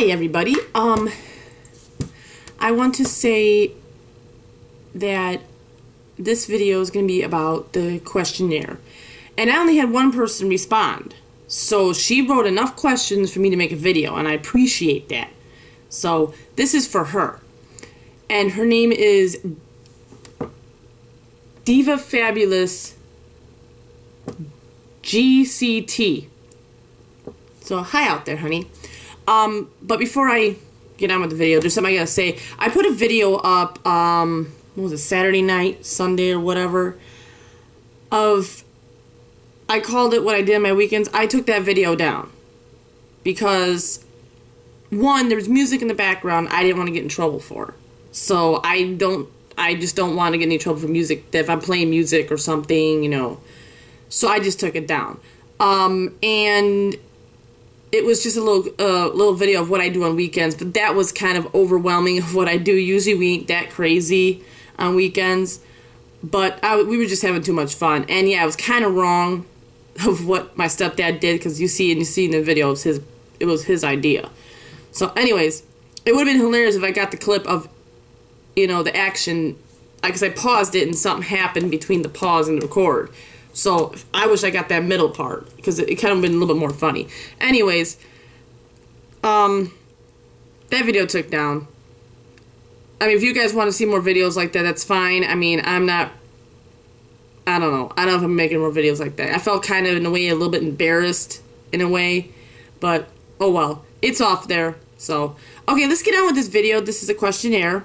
Hi everybody. Um I want to say that this video is going to be about the questionnaire. And I only had one person respond. So she wrote enough questions for me to make a video and I appreciate that. So this is for her. And her name is Diva Fabulous GCT. So hi out there, honey. Um, but before I get on with the video, there's something I gotta say. I put a video up, um, what was it, Saturday night, Sunday, or whatever, of, I called it what I did on my weekends. I took that video down. Because, one, there was music in the background I didn't want to get in trouble for. So I don't, I just don't want to get any trouble for music. If I'm playing music or something, you know. So I just took it down. Um, and it was just a little uh, little video of what I do on weekends, but that was kind of overwhelming of what I do. Usually we ain't that crazy on weekends, but I, we were just having too much fun. And yeah, I was kind of wrong of what my stepdad did because you see and you see in the video it was his it was his idea. So, anyways, it would have been hilarious if I got the clip of you know the action because I paused it and something happened between the pause and the record. So I wish I got that middle part because it, it kind of been a little bit more funny. Anyways, um, that video took down. I mean, if you guys want to see more videos like that, that's fine. I mean, I'm not. I don't know. I don't know if I'm making more videos like that. I felt kind of in a way a little bit embarrassed in a way, but oh well, it's off there. So okay, let's get on with this video. This is a questionnaire,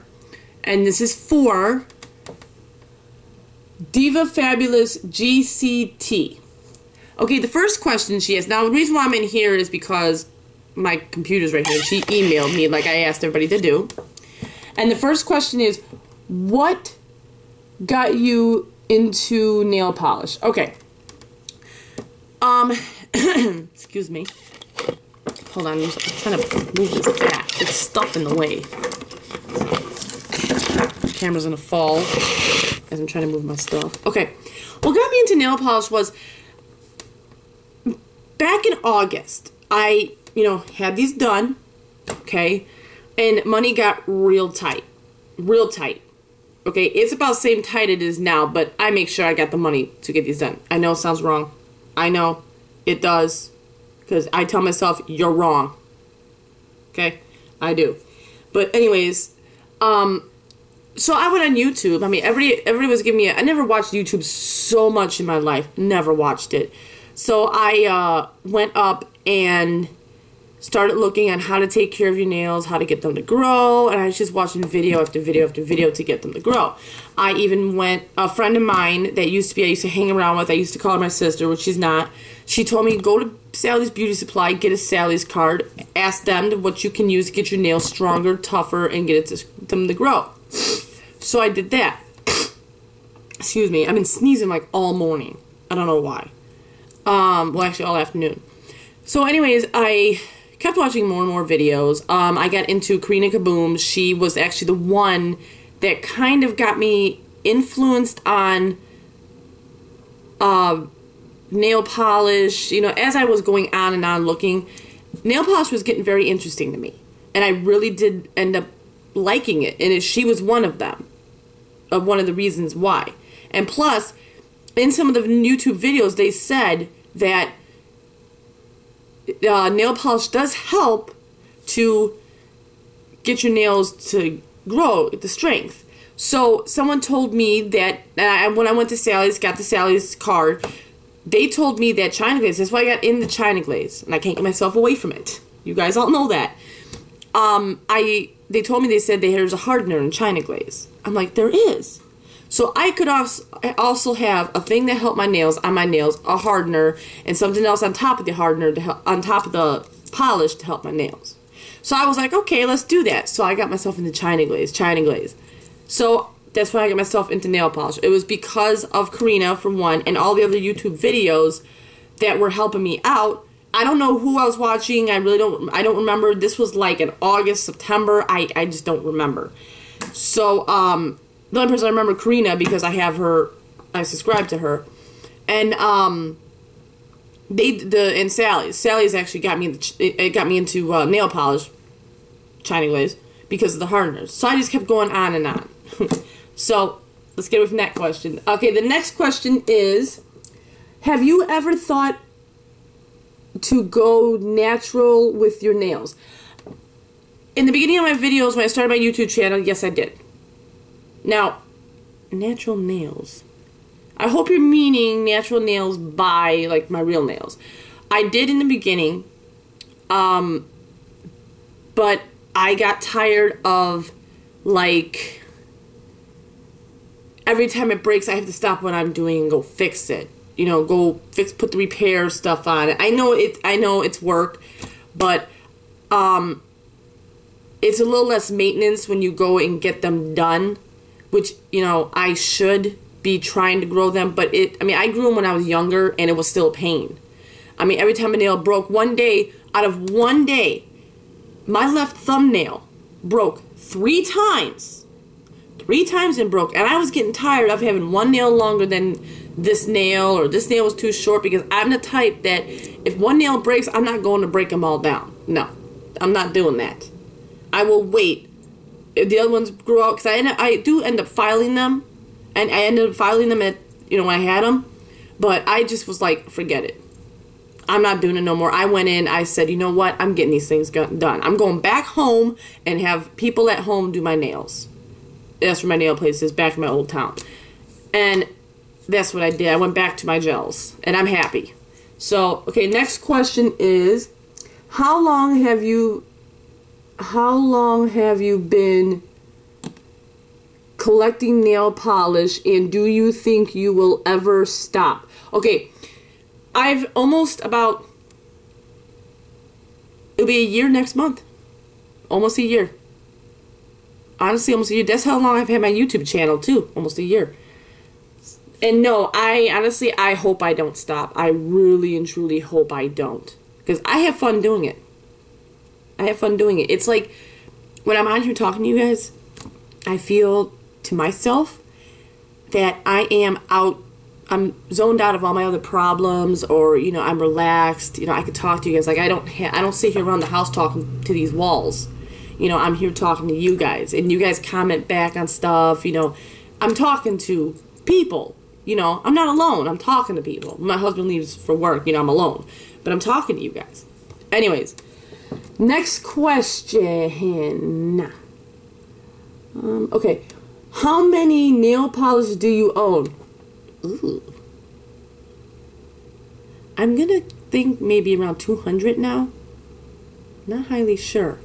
and this is for Diva Fabulous GCT. Okay, the first question she has. Now, the reason why I'm in here is because my computer's right here. She emailed me like I asked everybody to do. And the first question is, what got you into nail polish? Okay. Um, excuse me. Hold on, I'm trying to move this back. It's stuff in the way. The camera's gonna fall as I'm trying to move my stuff. Okay, what got me into nail polish was back in August. I, you know, had these done, okay, and money got real tight, real tight. Okay, it's about same tight it is now, but I make sure I got the money to get these done. I know it sounds wrong. I know it does, because I tell myself you're wrong. Okay, I do. But anyways, um, so I went on YouTube. I mean, everybody everybody was giving me. I never watched YouTube so much in my life. Never watched it. So I uh, went up and started looking at how to take care of your nails, how to get them to grow, and I was just watching video after video after video to get them to grow. I even went. A friend of mine that used to be I used to hang around with. I used to call her my sister, which she's not. She told me go to Sally's Beauty Supply, get a Sally's card, ask them what you can use to get your nails stronger, tougher, and get it to, them to grow. So I did that. Excuse me. I've been sneezing like all morning. I don't know why. Um, well, actually, all afternoon. So, anyways, I kept watching more and more videos. Um, I got into Karina Kaboom. She was actually the one that kind of got me influenced on uh, nail polish. You know, as I was going on and on looking, nail polish was getting very interesting to me. And I really did end up liking it. And she was one of them, of one of the reasons why. And plus, in some of the YouTube videos, they said that uh, nail polish does help to get your nails to grow the strength. So someone told me that when I went to Sally's, got the Sally's card, they told me that China Glaze. That's why I got in the China Glaze, and I can't get myself away from it. You guys all know that. Um, I they told me they said there's a hardener in China Glaze. I'm like, there is. So I could also have a thing that helped my nails on my nails, a hardener, and something else on top of the hardener to help, on top of the polish to help my nails. So I was like, okay, let's do that. So I got myself into China Glaze, China Glaze. So that's why I got myself into nail polish. It was because of Karina, from one, and all the other YouTube videos that were helping me out. I don't know who I was watching. I really don't. I don't remember. This was like in August, September. I I just don't remember. So um, the only person I remember Karina because I have her. I subscribe to her, and um, they the and Sally. Sally's actually got me. It got me into uh, nail polish China glaze because of the hardeners. So I just kept going on and on. so let's get away from that question. Okay, the next question is Have you ever thought to go natural with your nails? In the beginning of my videos, when I started my YouTube channel, yes, I did. Now, natural nails. I hope you're meaning natural nails by like my real nails. I did in the beginning, um, but I got tired of like every time it breaks, I have to stop what I'm doing and go fix it. You know, go fix, put the repair stuff on it. I know it. I know it's work, but um, it's a little less maintenance when you go and get them done, which you know I should be trying to grow them. But it. I mean, I grew them when I was younger, and it was still a pain. I mean, every time a nail broke, one day out of one day, my left thumbnail broke three times. Three times and broke. And I was getting tired of having one nail longer than this nail or this nail was too short because I'm the type that if one nail breaks, I'm not going to break them all down. No, I'm not doing that. I will wait. If the other ones grow out, because I, end up, I do end up filing them. And I ended up filing them at, you know, when I had them. But I just was like, forget it. I'm not doing it no more. I went in, I said, you know what? I'm getting these things done. I'm going back home and have people at home do my nails. That's where my nail place is, back in my old town. And that's what I did. I went back to my gels, and I'm happy. So, okay, next question is how long have you how long have you been collecting nail polish and do you think you will ever stop? Okay, I've almost about it'll be a year next month. Almost a year. Honestly, almost a year. That's how long I've had my YouTube channel too. Almost a year. And no, I honestly I hope I don't stop. I really and truly hope I don't. Because I have fun doing it. I have fun doing it. It's like when I'm on here talking to you guys, I feel to myself that I am out I'm zoned out of all my other problems or you know I'm relaxed you know I could talk to you guys. Like I don't ha- I don't sit here around the house talking to these walls. You know I'm here talking to you guys and you guys comment back on stuff you know. I'm talking to people you know. I'm not alone. I'm talking to people. My husband leaves for work you know I'm alone. But I'm talking to you guys. Anyways next question um, okay how many nail polish do you own Ooh. I'm gonna think maybe around 200 now. Not highly sure.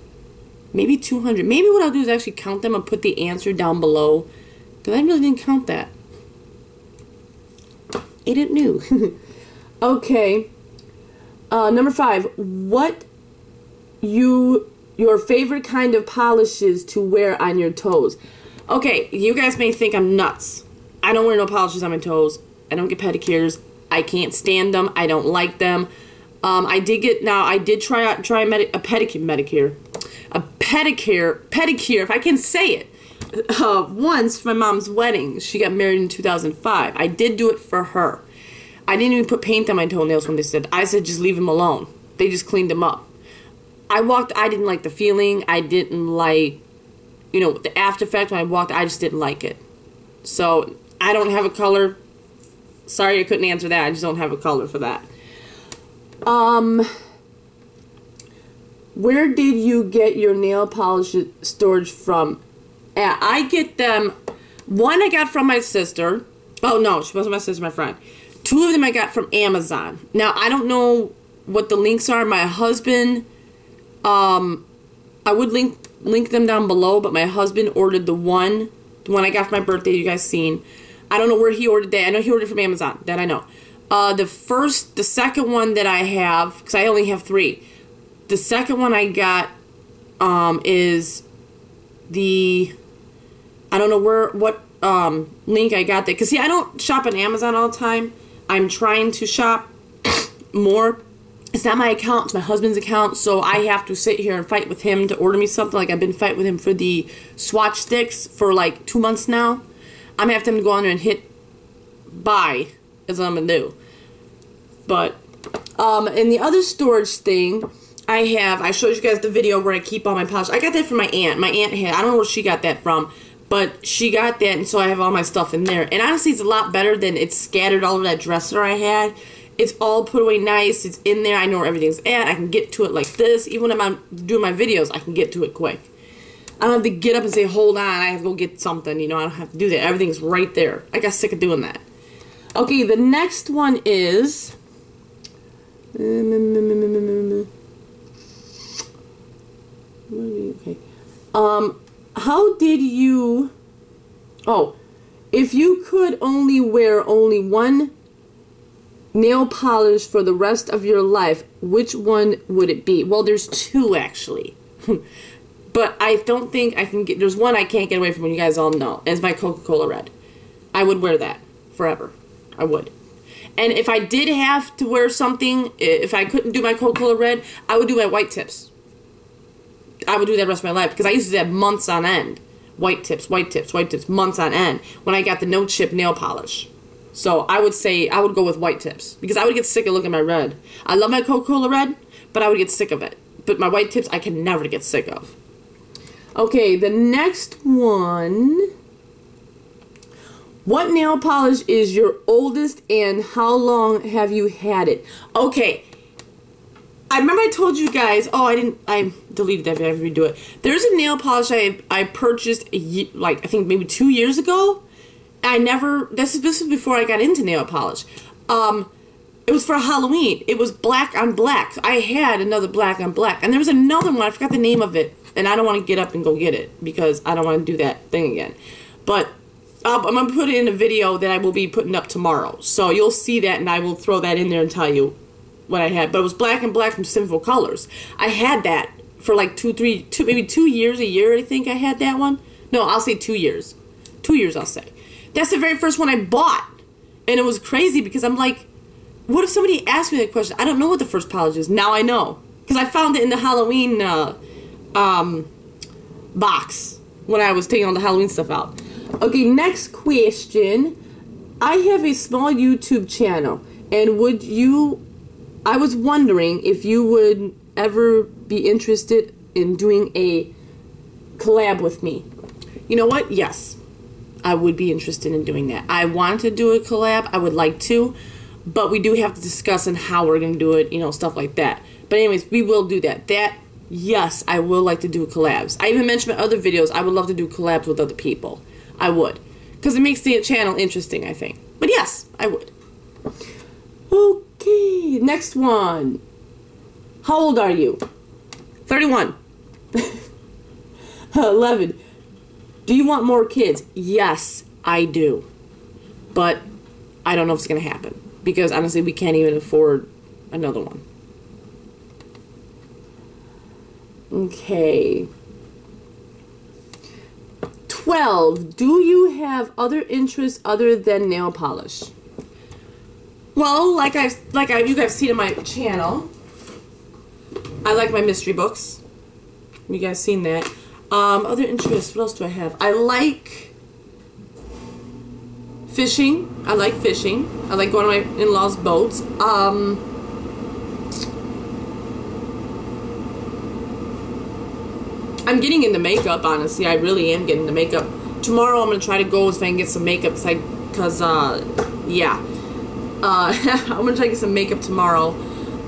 Maybe 200. Maybe what I'll do is actually count them and put the answer down below. Because I really didn't count that. I didn't know. okay. Uh, number five. What you your favorite kind of polishes to wear on your toes? Okay, you guys may think I'm nuts. I don't wear no polishes on my toes. I don't get pedicures. I can't stand them. I don't like them. Um, I did get now. I did try out try a, medi- a pedicure, Medicare, a pedicure, pedicure. If I can say it. Uh, once for my mom's wedding, she got married in 2005. I did do it for her. I didn't even put paint on my toenails when they said. I said just leave them alone. They just cleaned them up. I walked. I didn't like the feeling. I didn't like, you know, the after effect when I walked. I just didn't like it. So I don't have a color. Sorry I couldn't answer that. I just don't have a color for that. Um, where did you get your nail polish storage from? I get them. One I got from my sister. Oh no, she wasn't my sister, my friend. Two of them I got from Amazon. Now I don't know what the links are. My husband, um, I would link link them down below, but my husband ordered the one, the one I got for my birthday. You guys seen? I don't know where he ordered that. I know he ordered from Amazon. That I know. Uh, the first, the second one that I have, because I only have three. The second one I got um, is the I don't know where what um, link I got that because see I don't shop on Amazon all the time. I'm trying to shop more. It's not my account; it's my husband's account. So I have to sit here and fight with him to order me something. Like I've been fighting with him for the swatch sticks for like two months now. I'm gonna have to go on there and hit buy is what I'm gonna do. But um, and the other storage thing, I have. I showed you guys the video where I keep all my polish. I got that from my aunt. My aunt had. I don't know where she got that from, but she got that, and so I have all my stuff in there. And honestly, it's a lot better than it's scattered all over that dresser I had. It's all put away nice. It's in there. I know where everything's at. I can get to it like this. Even when I'm doing my videos, I can get to it quick. I don't have to get up and say, hold on, I have to go get something. You know, I don't have to do that. Everything's right there. I got sick of doing that. Okay, the next one is. Okay. Um, how did you. Oh, if you could only wear only one nail polish for the rest of your life, which one would it be? Well, there's two actually. But I don't think I can get. There's one I can't get away from. You guys all know. It's my Coca Cola Red. I would wear that forever. I would. And if I did have to wear something, if I couldn't do my Coca Cola Red, I would do my white tips. I would do that rest of my life because I used to have months on end. White tips, white tips, white tips, months on end when I got the no chip nail polish. So I would say I would go with white tips because I would get sick of looking at my red. I love my Coca Cola Red, but I would get sick of it. But my white tips I can never get sick of. Okay, the next one. What nail polish is your oldest and how long have you had it? Okay. I remember I told you guys, oh, I didn't, I deleted that, I have to redo it. There's a nail polish I, I purchased, like, I think maybe two years ago. I never, this is, this is before I got into nail polish. Um, it was for Halloween. It was black on black. I had another black on black. And there was another one, I forgot the name of it and I don't want to get up and go get it because I don't want to do that thing again. But uh, I'm gonna put it in a video that I will be putting up tomorrow, so you'll see that, and I will throw that in there and tell you what I had. But it was black and black from Sinful Colors. I had that for like two, three, two, maybe two years, a year. I think I had that one. No, I'll say two years. Two years, I'll say. That's the very first one I bought, and it was crazy because I'm like, what if somebody asked me that question? I don't know what the first polish is. Now I know because I found it in the Halloween. Uh, um, box when I was taking all the Halloween stuff out. Okay, next question. I have a small YouTube channel, and would you? I was wondering if you would ever be interested in doing a collab with me. You know what? Yes, I would be interested in doing that. I want to do a collab. I would like to, but we do have to discuss on how we're going to do it. You know, stuff like that. But anyways, we will do that. That yes, I would like to do collabs. I even mentioned in other videos I would love to do collabs with other people. I would. Because it makes the channel interesting, I think. But yes, I would. Okay, next one. How old are you? 31. 11. Do you want more kids? Yes, I do. But I don't know if it's going to happen. Because honestly, we can't even afford another one. Okay. 12. Do you have other interests other than nail polish? Well, like I've like I you guys seen in my channel, I like my mystery books. You guys seen that? Um, other interests. What else do I have? I like fishing. I like fishing. I like going on my in-laws' boats. Um, I'm getting into makeup, honestly. I really am getting into makeup. Tomorrow I'm going to try to go if I can get some makeup because, uh, yeah. Uh, I'm going to try to get some makeup tomorrow.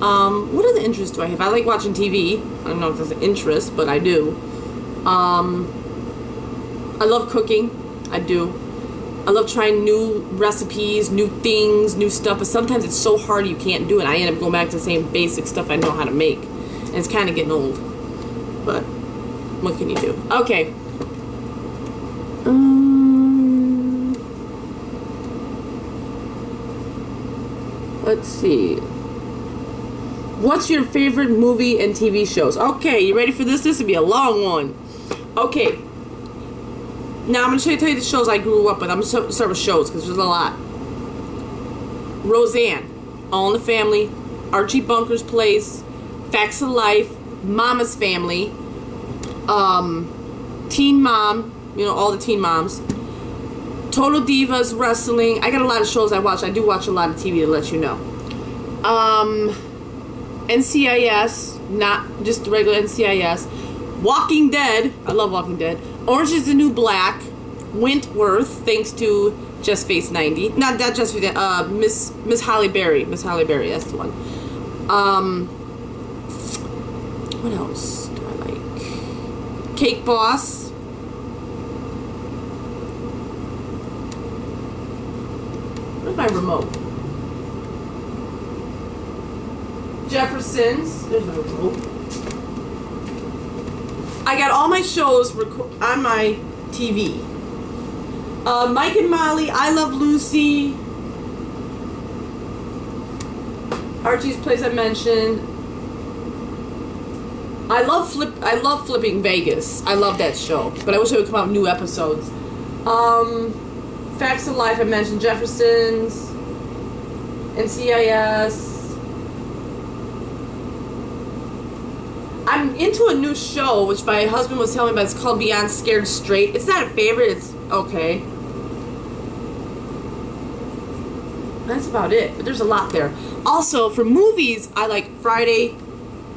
Um, what other interests do I have? I like watching TV. I don't know if that's an interest, but I do. Um, I love cooking. I do. I love trying new recipes, new things, new stuff, but sometimes it's so hard you can't do it. I end up going back to the same basic stuff I know how to make. And it's kind of getting old. But what can you do? Okay. Um, let's see. What's your favorite movie and TV shows? Okay, you ready for this? This will be a long one. Okay. Now I'm going to tell you the shows I grew up with. I'm going to start with shows because there's a lot. Roseanne, All in the Family, Archie Bunker's Place, Facts of Life, Mama's Family, um, Teen Mom, you know, all the Teen Moms. Total Divas, Wrestling. I got a lot of shows I watch. I do watch a lot of TV to let you know. Um, NCIS, not just regular NCIS. Walking Dead, I love Walking Dead. Orange is the New Black. Wentworth, thanks to Just Face 90. Not that Just Face, uh, Miss Miss Halle Berry. Miss Halle Berry, that's the one. Um, what else do I like? Cake Boss. Where's my remote? Jeffersons. There's my remote. I got all my shows on my TV. Uh, Mike and Molly, I Love Lucy, Archie's Place I mentioned. I love flip. I love flipping Vegas. I love that show, but I wish it would come out new episodes. Um, Facts of Life I mentioned Jeffersons, NCIS. I'm into a new show, which my husband was telling me about. It's called Beyond Scared Straight. It's not a favorite. It's okay. That's about it. But there's a lot there. Also, for movies, I like Friday,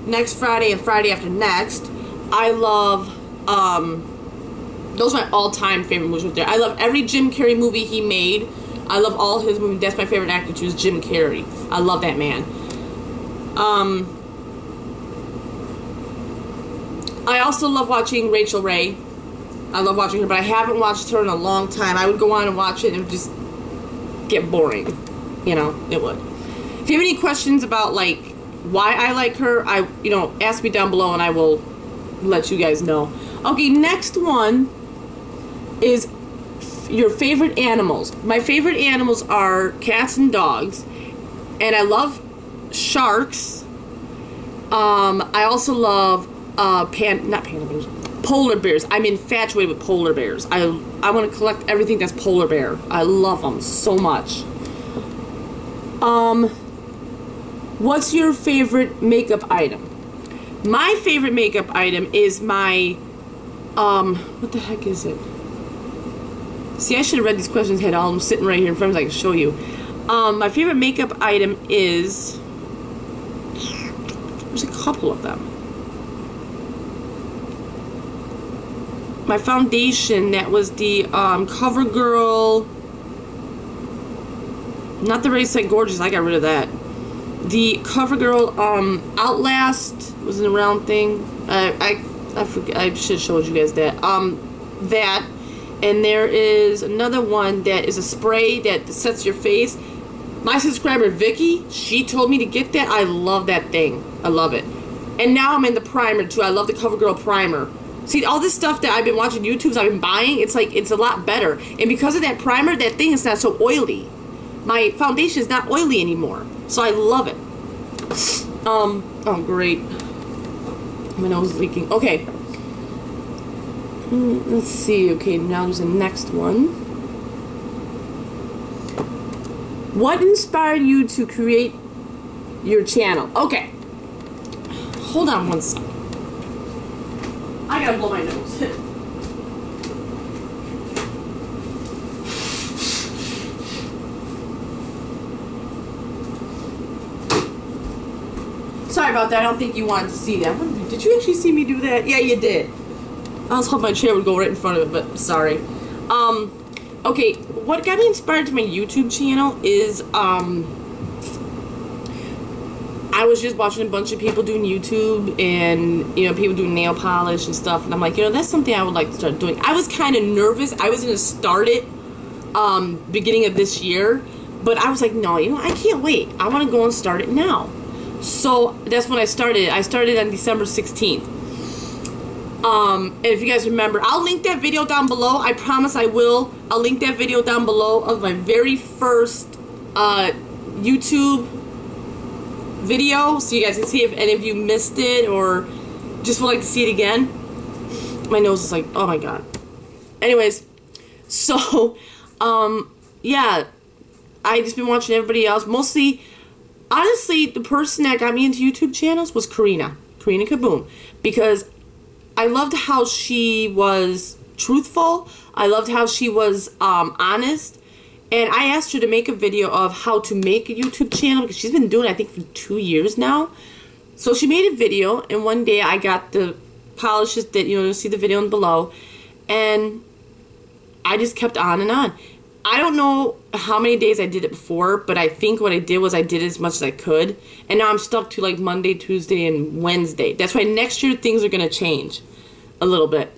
next Friday, and Friday after next. I love. Um, those are my all-time favorite movies right there. I love every Jim Carrey movie he made. I love all his movies. That's my favorite actor too. Is Jim Carrey. I love that man. Um. I also love watching Rachael Ray. I love watching her, but I haven't watched her in a long time. I would go on and watch it and just get boring. You know, it would. If you have any questions about like why I like her, I you know, ask me down below and I will let you guys know. Okay, next one is your favorite animals. My favorite animals are cats and dogs, and I love sharks. Um, I also love uh, pan not panda bears, polar bears. I'm infatuated with polar bears. I I want to collect everything that's polar bear. I love them so much. Um, what's your favorite makeup item? My favorite makeup item is my um, what the heck is it? See, I should have read these questions head on. I'm sitting right here in front of me. I can show you. Um, my favorite makeup item is. There's a couple of them. My foundation, that was the um, CoverGirl. Not the Ready Set Gorgeous, I got rid of that. The CoverGirl um, Outlast was an around thing. I, I, I, forget, I should have showed you guys that. Um, that. And there is another one that is a spray that sets your face. My subscriber Vicky, she told me to get that. I love that thing. I love it. And now I'm in the primer too. I love the CoverGirl primer. See, all this stuff that I've been watching YouTubes, I've been buying, it's like, it's a lot better. And because of that primer, that thing is not so oily. My foundation is not oily anymore. So I love it. Um, oh, great. My nose is leaking. Okay. Mm, Let's see. Okay, now there's the next one. What inspired you to create your channel? Okay. Hold on one second. I gotta blow my nose. Sorry about that. I don't think you wanted to see that. Did you actually see me do that? Yeah, you did. I was hoping my chair would go right in front of it, but sorry. Um, okay, what got me inspired to my YouTube channel is um, I was just watching a bunch of people doing YouTube and you know people doing nail polish and stuff, and I'm like, you know, that's something I would like to start doing. I was kind of nervous. I was gonna start it um, beginning of this year, but I was like, no, you know, I can't wait. I want to go and start it now. So that's when I started. I started on December 16th. Um, and if you guys remember, I'll link that video down below. I promise I will. I'll link that video down below of my very first uh, YouTube video so you guys can see if any of you missed it or just would like to see it again. My nose is like, oh my god. Anyways, so, um, yeah, I just been watching everybody else. Mostly, honestly, the person that got me into YouTube channels was Karina. Karina Kaboom. Because I loved how she was truthful. I loved how she was um, honest. And I asked her to make a video of how to make a YouTube channel because she's been doing it, I think, for two years now. so she made a video, and one day I got the polishes that you know you'll see the video in below, and I just kept on and on. I don't know how many days I did it before, but I think what I did was I did as much as I could, and now I'm stuck to like Monday, Tuesday, and Wednesday. That's why next year things are gonna change a little bit.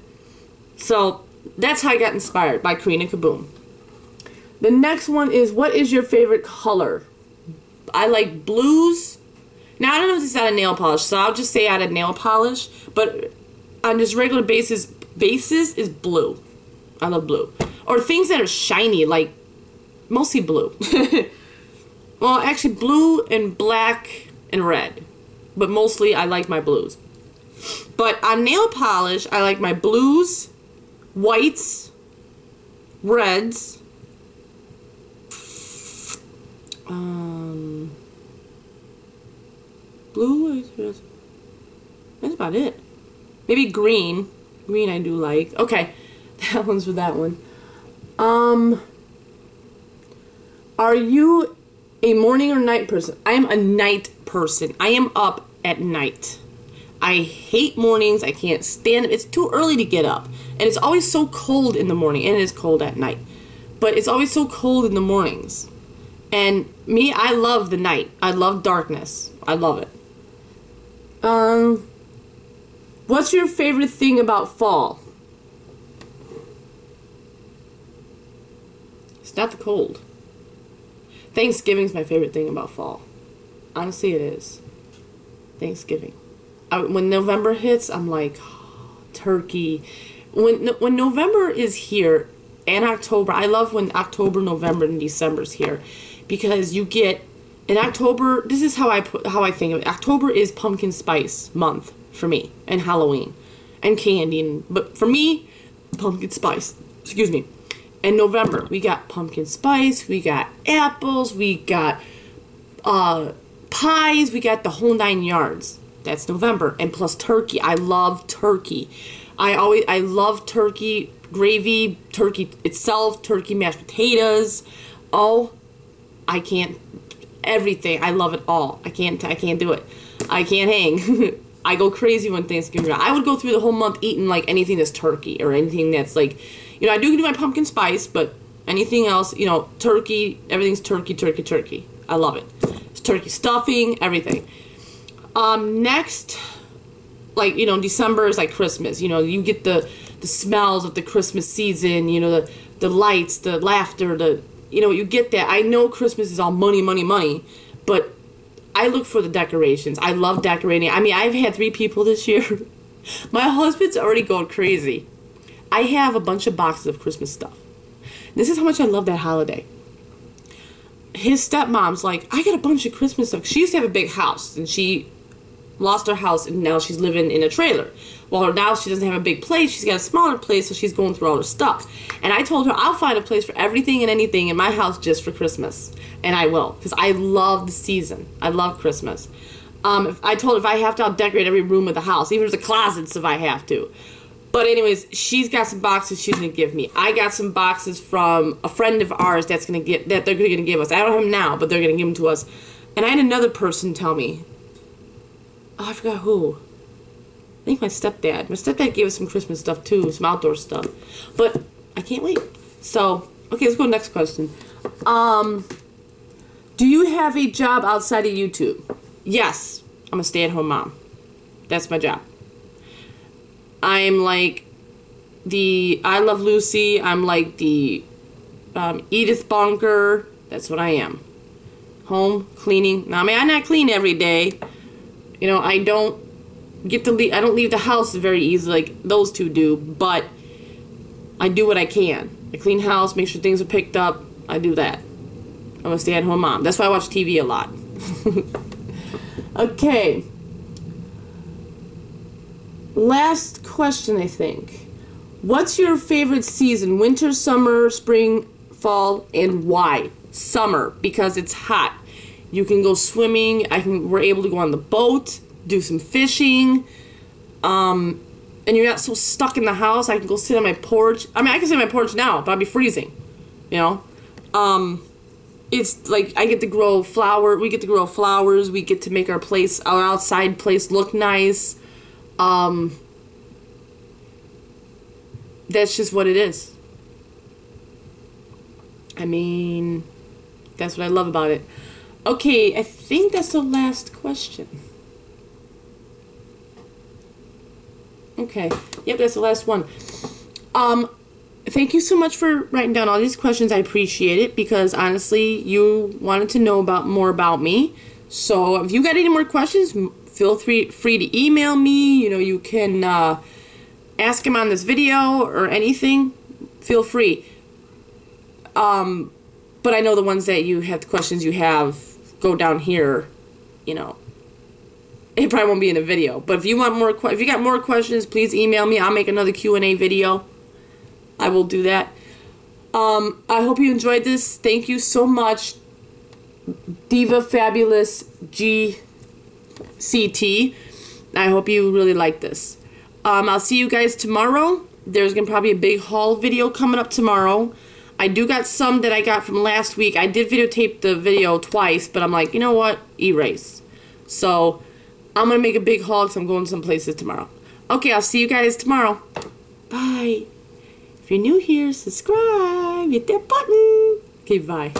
So that's how I got inspired by Karina Kaboom. The next one is what is your favorite color? I like blues. Now I don't know if this is out of nail polish, so I'll just say out of nail polish, but on just regular basis basis is blue. I love blue. Or things that are shiny, like mostly blue. well, actually blue and black and red. But mostly I like my blues. But on nail polish, I like my blues, whites, reds, um, blue, that's about it. Maybe green. Green I do like. Okay, that one's for that one. Um, are you a morning or night person? I am a night person. I am up at night. I hate mornings. I can't stand it. It's too early to get up. And it's always so cold in the morning. And it is cold at night. But it's always so cold in the mornings. And me, I love the night. I love darkness. I love it. Um, what's your favorite thing about fall? It's not the cold. Thanksgiving's my favorite thing about fall. Honestly, it is. Thanksgiving. I, when November hits, I'm like, oh, turkey. When when November is here and October, I love when October, November, and December is here because you get in October. This is how I put how I think of it. October is pumpkin spice month for me, and Halloween, and candy. And but for me, pumpkin spice. Excuse me. In November, we got pumpkin spice. We got apples. We got uh, pies. We got the whole nine yards. That's November, and plus turkey. I love turkey. I always I love turkey gravy, turkey itself, turkey mashed potatoes. Oh I can't everything. I love it all. I can't I can't do it. I can't hang. I go crazy when Thanksgiving. I would go through the whole month eating like anything that's turkey or anything that's like, you know, I do do my pumpkin spice, but anything else, you know, turkey, everything's turkey, turkey, turkey. I love it. It's turkey stuffing, everything. Um, next, like you know, December is like Christmas. You know, you get the the smells of the Christmas season. You know, the the lights, the laughter, the you know, you get that. I know Christmas is all money, money, money, but I look for the decorations. I love decorating. I mean, I've had three people this year. My husband's already going crazy. I have a bunch of boxes of Christmas stuff. This is how much I love that holiday. His stepmom's like, I got a bunch of Christmas stuff. She used to have a big house, and she lost her house, and now she's living in a trailer. Well, now she doesn't have a big place. She's got a smaller place, so she's going through all her stuff. And I told her I'll find a place for everything and anything in my house just for Christmas, and I will because I love the season. I love Christmas. Um, if, I told her if I have to, I'll decorate every room of the house, even the closets if I have to. But anyways, she's got some boxes she's gonna give me. I got some boxes from a friend of ours that's gonna get that they're gonna give us. I don't have them now, but they're gonna give them to us. And I had another person tell me. Oh, I forgot who I think my stepdad. My stepdad gave us some Christmas stuff too, some outdoor stuff. But I can't wait. So, okay, let's go next question. Um, do you have a job outside of YouTube? Yes, I'm a stay-at-home mom. That's my job. I'm like the I Love Lucy. I'm like the um, Edith Bunker. That's what I am. Home cleaning. Now, I mean, I not clean every day. You know, I don't get to leave. I don't leave the house very easily like those two do, but I do what I can. I clean house, make sure things are picked up. I do that. I'm a stay-at-home mom. That's why I watch TV a lot. okay. Last question, I think. What's your favorite season? Winter, summer, spring, fall, and why? Summer because it's hot. You can go swimming. I can. We're able to go on the boat do some fishing. Um, and you're not so stuck in the house. I can go sit on my porch. I mean, I can sit on my porch now, but I'd be freezing, you know. Um, it's like I get to grow flower. We get to grow flowers. We get to make our place, our outside place, look nice. Um, that's just what it is. I mean, that's what I love about it. Okay, I think that's the last question. Okay, yep, that's the last one. Um, thank you so much for writing down all these questions. I appreciate it because honestly, you wanted to know about more about me. So if you got any more questions, feel free free to email me. You know, you can uh, ask him on this video or anything. Feel free. Um, but I know the ones that you have, the questions you have, go down here. You know, it probably won't be in a video. But if you want more, if you got more questions, please email me. I'll make another Q and A video. I will do that. Um, I hope you enjoyed this. Thank you so much, Diva Fabulous GCT. I hope you really like this. Um, I'll see you guys tomorrow. There's gonna probably be a big haul video coming up tomorrow. I do got some that I got from last week. I did videotape the video twice, but I'm like, you know what? Erase. So I'm gonna make a big haul because I'm going some places tomorrow. Okay, I'll see you guys tomorrow. Bye. If you're new here, subscribe, hit that button. Okay, bye.